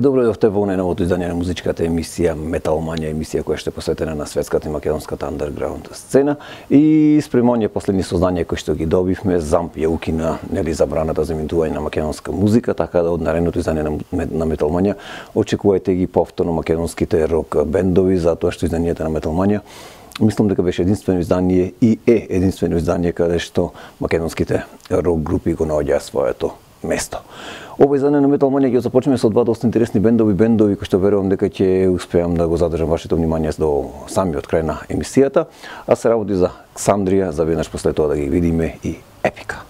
И добро да дојдовте во најновото издание на музичката емисија Металманија, емисија која ще посветена на светската и македонската андерграунд сцена. И спремање последни сознанија кои што ги добивме, Замп ја укина нели забраната за емитување на македонска музика, така да од наредното издание на, на Металманија очекувајте ги повторно македонските рок бендови, затоа што изданието на Металманија мислам дека беше единствено издание и е единствено издание каде што македонските рок групи го наоѓаа своето место. Ова издание на Метал Мания ќе започнеме со два доста интересни бендови, бендови кои што верувам дека ќе успеам да го задржам вашето внимание до самиот крај на емисијата, а се работи за Ксандрија, за веднаш после тоа да ги видиме и Епика.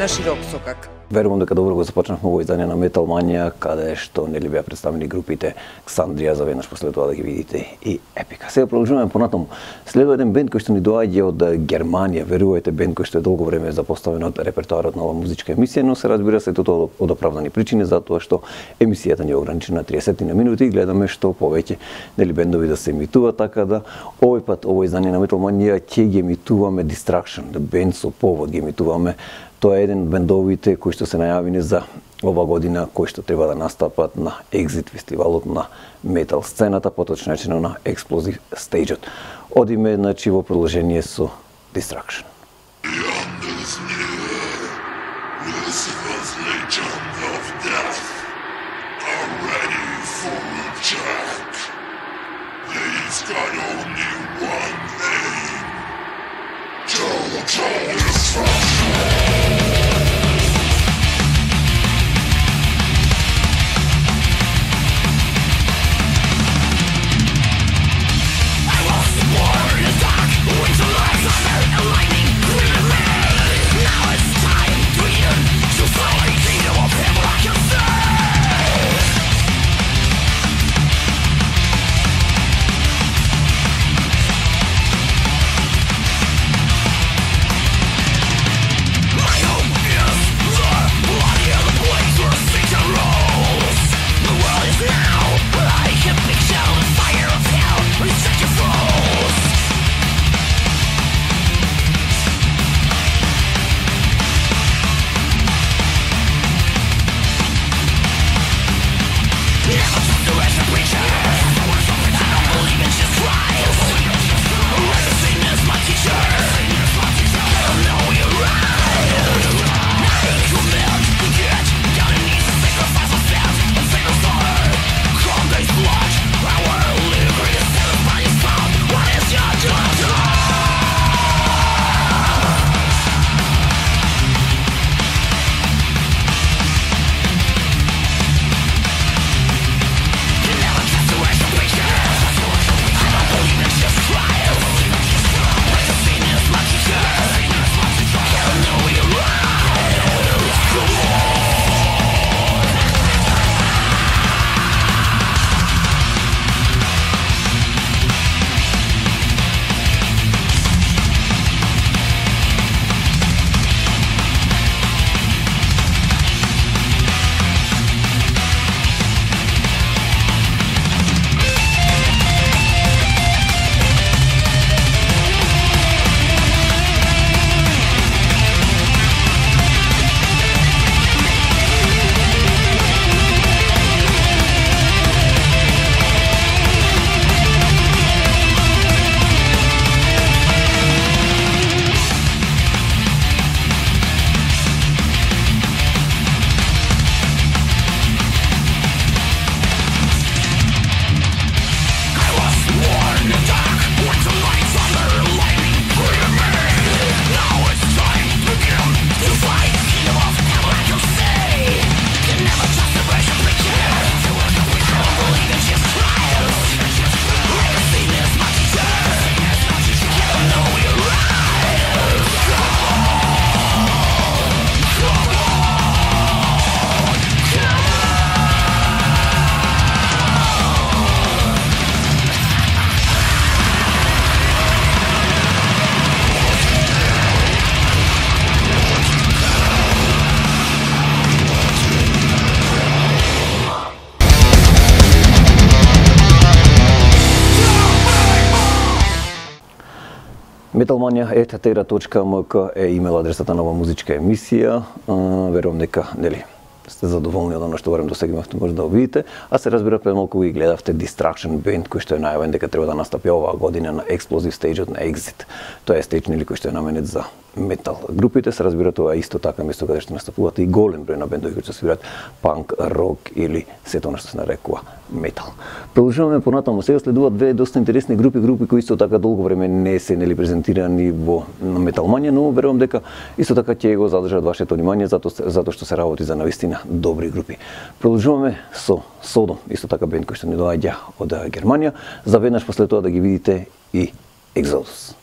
На широк сокак. Верувам дека добро го започнавме овој издание на Метал Манија, каде што нели беа представени групите Ксандрија, за веднаш после тоа да ги видите и Епика. Сега продолжуваме понатаму. Следува еден бенд кој што ни доаѓа од Германија, верувајте, бенд кој што е долго време запоставен од репертоарот на оваа музичка емисија, но се разбира се тоа од оправдани причини затоа што емисијата ни е ограничена на 30 на минути и гледаме што повеќе нели бендови да се емитува, така да овој пат овој издание на Метал Манија ќе ги емитуваме Distraction, бенд со повод ги емитуваме Тоа е еден од бендовите кои што се најавени за ова година кои што треба да настапат на Exit фестивалот на метал сцената, поточно речено на Explosive Stageот. Одиме значи во продолжение со Distraction. metalmania.ftr.mk е имел адресата на оваа музичка емисија. Верувам дека, нели, сте задоволни од оно што барем до сега имавте може да видите, а се разбира пред малку ги гледавте Distraction Band кој што е најавен дека треба да настапи оваа година на Explosive Stage на Exit. Тоа е стејч нели кој што е наменет за метал. Групите се разбира тоа исто така место каде што настапуваат и голем број на бендови кои што свират панк, рок или сето што се нарекува метал. Продолжуваме понатаму. Сега следуваат две доста интересни групи, групи кои исто така долго време не се нели презентирани во металманија, но верувам дека исто така ќе го задржат вашето внимание затоа затоа што се работи за навистина добри групи. Продолжуваме со Содом, исто така бенд кој што ни доаѓа од Германија, заведнаш после тоа да ги видите и Exodus.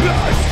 Blast!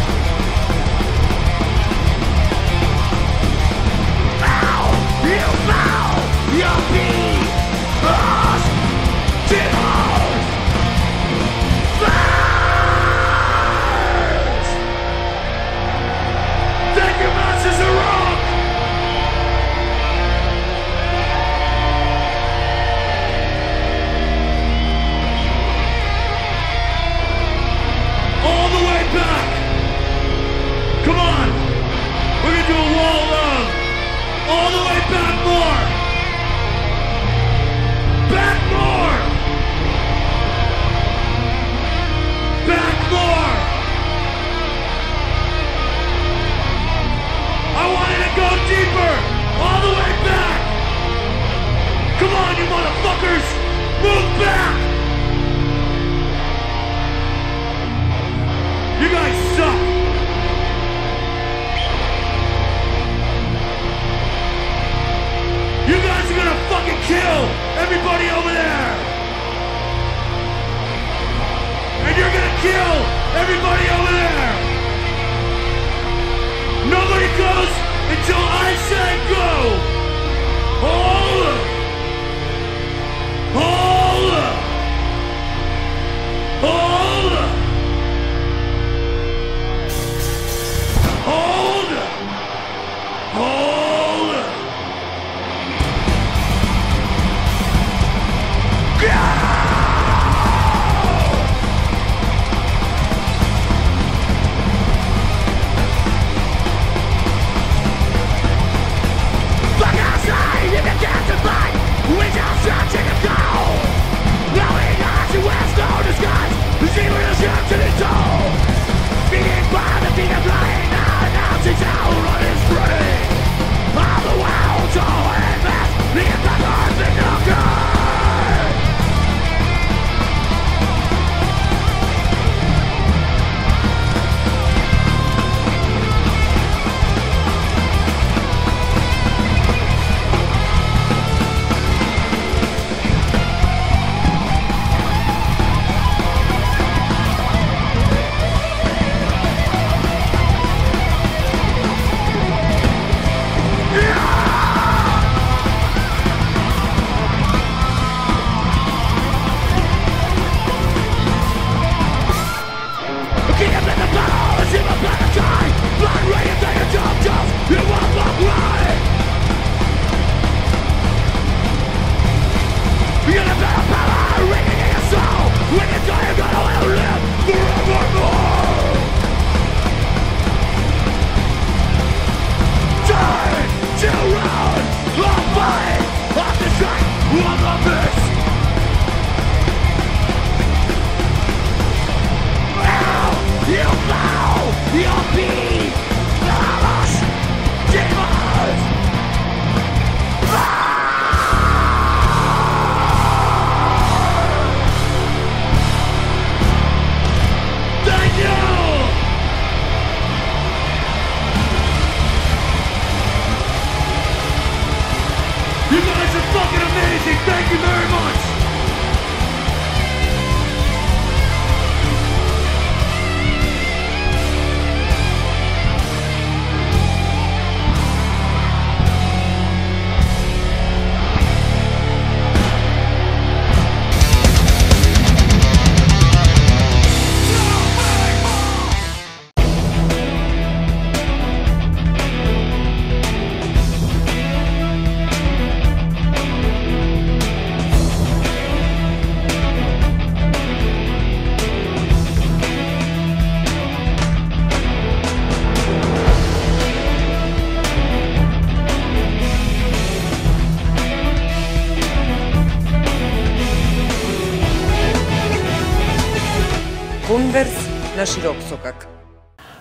На широк сокак.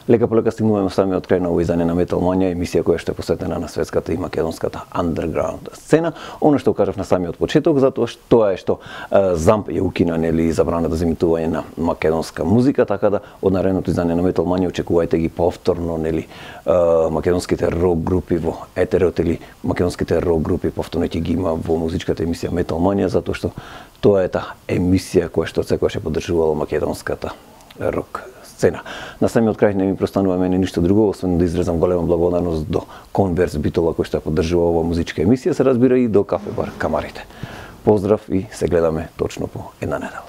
Лека полека стигнуваме самиот крај на овој издание на Metal Mania, емисија која што е посветена на светската и македонската underground сцена. Оно што кажав на самиот почеток, затоа што е што е, Замп е укина нели забраната за емитување на македонска музика, така да од наредното издание на Metal Mania очекувајте ги повторно нели македонските рок групи во етерот или македонските рок групи повторно ќе ги има во музичката емисија Metal Mania затоа што тоа е таа емисија која што секогаш е поддржувала македонската рок сцена. На самиот крај не ми простанува мене ништо друго, освен да изразам голема благодарност до Конверс Битола кој што поддржува оваа музичка емисија, се разбира и до Кафе бар Камарите. Поздрав и се гледаме точно по една недела.